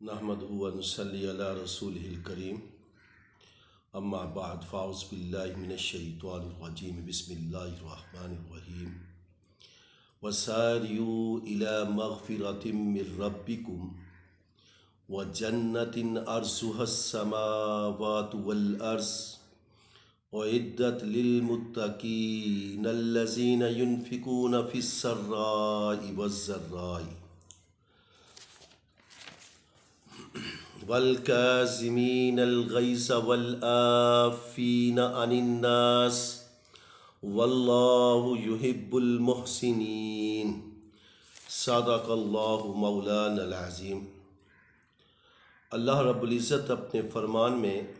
नहमद वनसली अला रसूल करीम अम्मा बाद फ़ाउज़ बिल्लामिनशैतवानरजीम बसमीम वसारियू इला मगफ़िरतिम मिर रब्बिकुम व जन्नतिन अर्ज़ुहस्समावातु वल अर्ज़ उइद्दत लिलमुत्तकीन अल्लज़ीन युनफ़िकून फ़िस्सर्राइ वज़्ज़र्राइ वलकाज़िमीन अलगैज़ वलआफ़ीन अनिन्नास वल्लाहु युहिब्बुल मुहसिनीन सदक़ल्लाहु मौलाना अज़ीम अल्लाह रब्बुल इज़्ज़त अपने फरमान में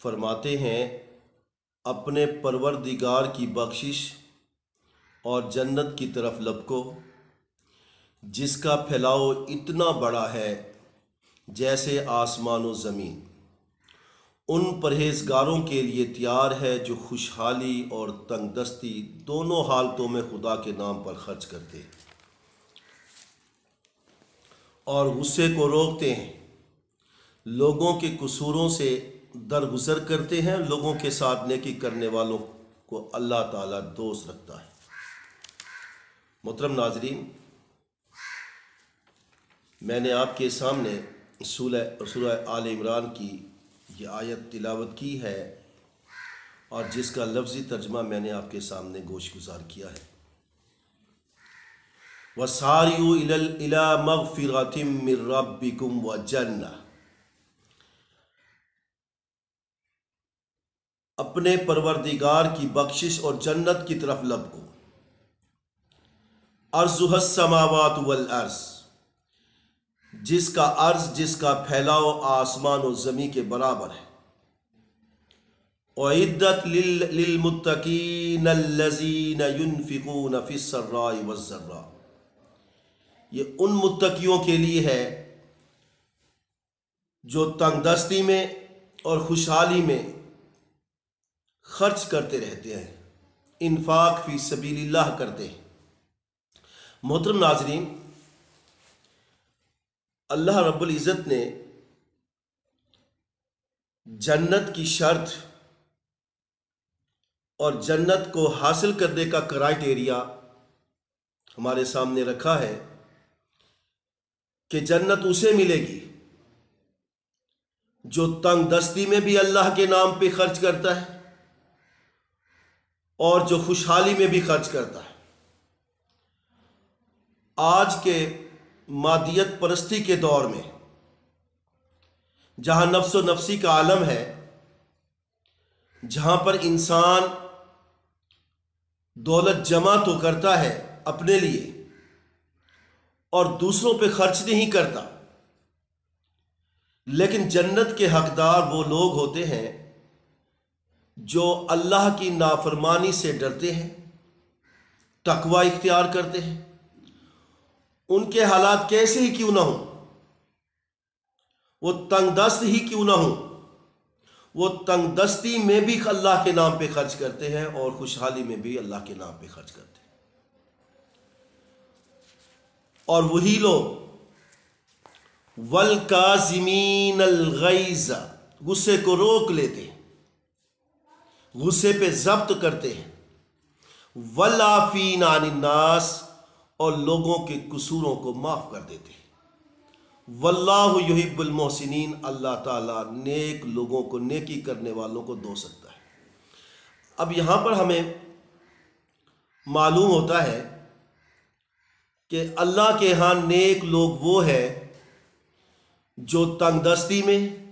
फरमाते हैं, अपने परवरदिगार की बख्शिश और जन्नत की तरफ़ लपको। जिसका फैलाव इतना बड़ा है, जैसे आसमान व ज़मीन। उन परहेजगारों के लिए तैयार है जो खुशहाली और तंगदस्ती दोनों हालतों में खुदा के नाम पर खर्च करते हैं। और गुस्से को रोकते हैं। लोगों के कसूरों से दरगुजर करते हैं। लोगों के साथ नेकी करने वालों को अल्लाह ताला दोस्त रखता है। मोहतरम नाजरीन मैंने आपके सामने सूरह आल इमरान की ये आयत तिलावत की है और जिसका लफ्ज़ी तर्जमा मैंने आपके सामने गोश गुजार किया है। वसारियु इला मगफ़िरतिम व जन्ना। अपने परवरदिगार की बख्शिश और जन्नत की तरफ़ लब को। अर्जुहसमावात वल अर्ज़। जिसका अर्ज़, जिसका फैलाव आसमान और ज़मी के बराबर है। युनफ़िकून फ़िस्सर्राइ वज़्ज़र्रा ये उन मुत्तकियों के लिए है जो तंगदस्ती में और खुशहाली में खर्च करते रहते हैं, इन्फाक फ़ी सबीलिल्लाह करते हैं। मोहतरम नाजरीन अल्लाह रब्बुल इज़्ज़त ने जन्नत की शर्त और जन्नत को हासिल करने का क्राइटेरिया हमारे सामने रखा है कि जन्नत उसे मिलेगी जो तंग दस्ती में भी अल्लाह के नाम पे खर्च करता है और जो खुशहाली में भी खर्च करता है। आज के मादियत परस्ती के दौर में, जहाँ नफ्स नफसी का आलम है, जहाँ पर इंसान दौलत जमा तो करता है अपने लिए और दूसरों पे खर्च नहीं करता, लेकिन जन्नत के हकदार वो लोग होते हैं जो अल्लाह की नाफरमानी से डरते हैं, तकवा इख्तियार करते हैं। उनके हालात कैसे ही क्यों ना हो? वो तंगदस्त ही क्यों ना हो? वो तंगदस्ती में भी अल्लाह के नाम पे खर्च करते हैं और खुशहाली में भी अल्लाह के नाम पे खर्च करते हैं। और वही लोग, वल काजिमीन अलगैजा गुस्से को रोक लेते हैं, गुस्से पे जब्त करते हैं। वल आफीन नास और लोगों के कसूरों को माफ़ कर देते हैं। वल्लाह अल्लाह ताला नेक लोगों को, नेकी करने वालों को दो सकता है। अब यहाँ पर हमें मालूम होता है कि अल्लाह के यहाँ नेक लोग वो है जो तंगदस्ती में,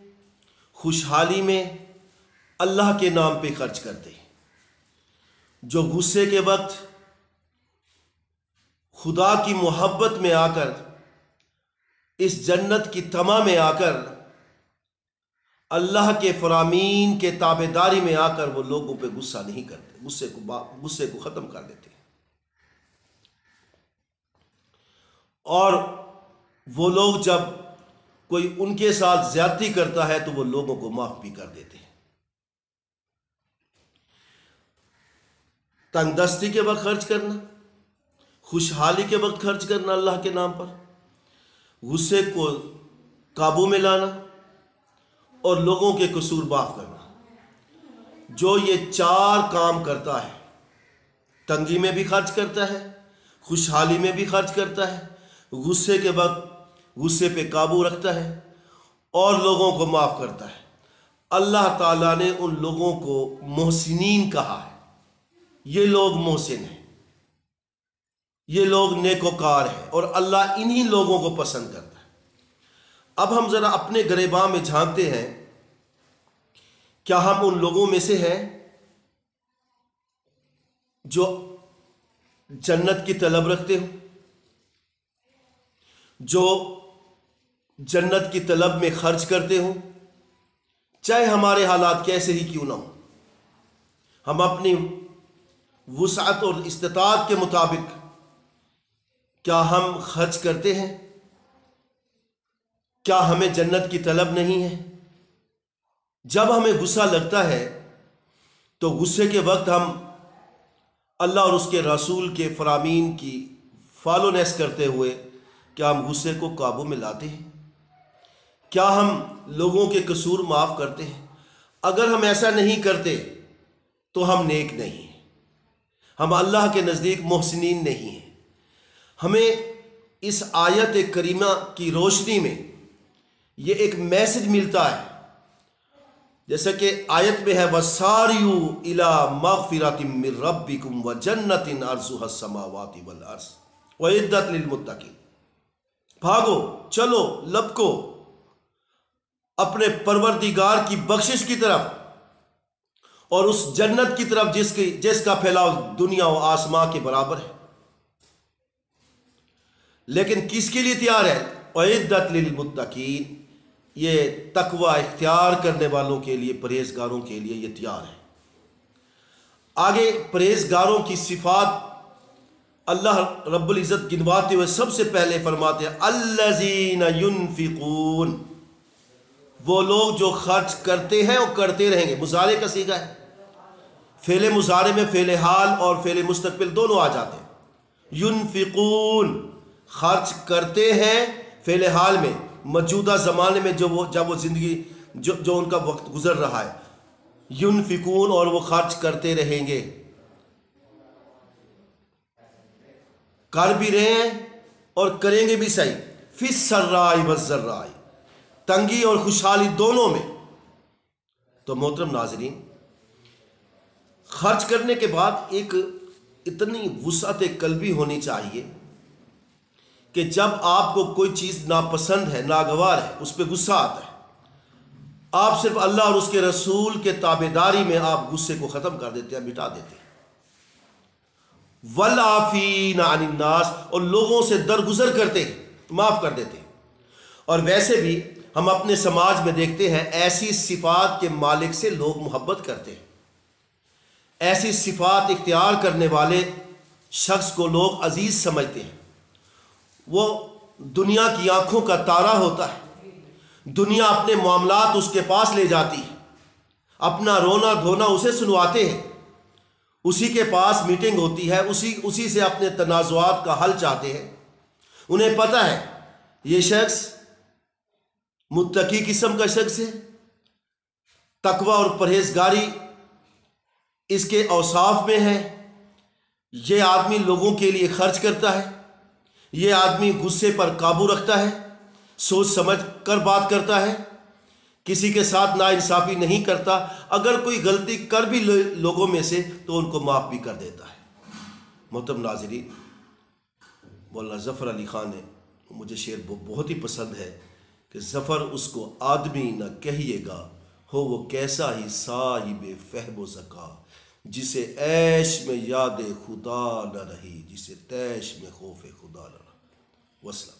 खुशहाली में अल्लाह के नाम पे खर्च करते जो गुस्से के वक्त खुदा की मोहब्बत में आकर, इस जन्नत की तमा में आकर, अल्लाह के फरामीन के ताबेदारी में आकर वो लोगों पे गुस्सा नहीं करते, गुस्से को गुस्से को ख़त्म कर देते और वो लोग जब कोई उनके साथ ज्यादती करता है तो वो लोगों को माफ़ भी कर देते हैं। तंगदस्ती के वक्त खर्च करना खुशहाली के वक्त खर्च करना अल्लाह के नाम पर। गुस्से को काबू में लाना और लोगों के कसूर माफ़ करना। जो ये चार काम करता है, तंगी में भी खर्च करता है, खुशहाली में भी खर्च करता है, गुस्से के वक्त गुस्से पे काबू रखता है और लोगों को माफ़ करता है। अल्लाह ताला ने उन लोगों को मोहसिन कहा है। ये लोग मोहसिन हैं। ये लोग नेकोकार हैं और अल्लाह इन्हीं लोगों को पसंद करता है। अब हम ज़रा अपने गरेबा में झांकते हैं। क्या हम उन लोगों में से हैं जो जन्नत की तलब रखते हो? जो जन्नत की तलब में खर्च करते हो? चाहे हमारे हालात कैसे ही क्यों ना हो। हम अपनी वसात और इस्तात के मुताबिक क्या हम खर्च करते हैं? क्या हमें जन्नत की तलब नहीं है? जब हमें गुस्सा लगता है तो गुस्से के वक्त हम अल्लाह और उसके रसूल के फरामीन की फॉलोनेस करते हुए क्या हम गुस्से को काबू में लाते हैं? क्या हम लोगों के कसूर माफ़ करते हैं? अगर हम ऐसा नहीं करते तो हम नेक नहीं हैं। हम अल्लाह के नज़दीक मोहसिन नहीं हैं। हमें इस आयत करीमा की रोशनी में ये एक मैसेज मिलता है। जैसा कि आयत में है, वसारियू इला मगफिरतिम रब्बिकुम व जन्नतिन अर्जुहसमावाति वल अर्ज़। व इद्दत भागो, चलो, लपको। अपने परवरदिगार की बख्शिश की तरफ़ और उस जन्नत की तरफ़ जिसकी, जिसका फैलाव दुनिया और आसमां के बराबर है। लेकिन किसके लिए तैयार है? वदत लिलमुत्तकीन। ये तकवा इख्तियार करने वालों के लिए, परहेजगारों के लिए ये तैयार है। आगे, परहेजगारों की सिफात अल्लाह रब्बुल इज़्ज़त गिनवाते हुए सबसे पहले फरमाते हैं, अल्लजीन युनफिकून। वो लोग जो खर्च करते हैं और करते रहेंगे। मुजारे का सीगा है। फेले मुजारे में फेले हाल और फेले मुस्तकबिल दोनों आ जाते हैं। युनफिकून। खर्च करते हैं फेले हाल में, मौजूदा ज़माने में जो वो, जब वो ज़िंदगी, जो जो उनका वक्त गुजर रहा है, युन फिकून और वो खर्च करते रहेंगे। कर भी रहे हैं और करेंगे भी सही। फिस सर्राई वजर्राई तंगी और खुशहाली दोनों में। तो मोहतरम नाजरीन, खर्च करने के बाद एक इतनी वसत कलबी होनी चाहिए कि जब आपको कोई चीज़ नापसंद है, नागवार है, उस पर गुस्सा आता है। आप सिर्फ़ अल्लाह और उसके रसूल के ताबेदारी में आप गुस्से को ख़त्म कर देते हैं मिटा देते। हैं वल आफीन अनिन्नास और लोगों से दरगुजर करते हैं माफ़ कर देते। हैं और वैसे भी हम अपने समाज में देखते हैं, ऐसी सिफात के मालिक से लोग मोहब्बत करते हैं। ऐसी सिफात इख्तियार करने वाले शख्स को लोग अज़ीज़ समझते हैं। वो दुनिया की आँखों का तारा होता है। दुनिया अपने मामलात उसके पास ले जाती है। अपना रोना धोना उसे सुनवाते हैं। उसी के पास मीटिंग होती है, उसी उसी से अपने तनाज़ात का हल चाहते हैं। उन्हें पता है, ये शख्स मुत्तकी किस्म का शख्स है। तकवा और परहेजगारी इसके औसाफ में है। ये आदमी लोगों के लिए खर्च करता है। ये आदमी गुस्से पर काबू रखता है सोच समझ कर बात करता है। किसी के साथ नाइंसाफ़ी नहीं करता। अगर कोई गलती कर भी लो, लोगों में से तो उनको माफ़ भी कर देता है। मोहतम नाजरी मौलाना ज़फ़र अली ख़ान ने मुझे शेर बहुत ही पसंद है कि ज़फ़र उसको आदमी न कहिएगा हो वो कैसा ही साहिब फ़हम ज़का जिसे ऐश में याद खुदा न रही, जिसे तैश में खौफ खुदा न रहा। वसलम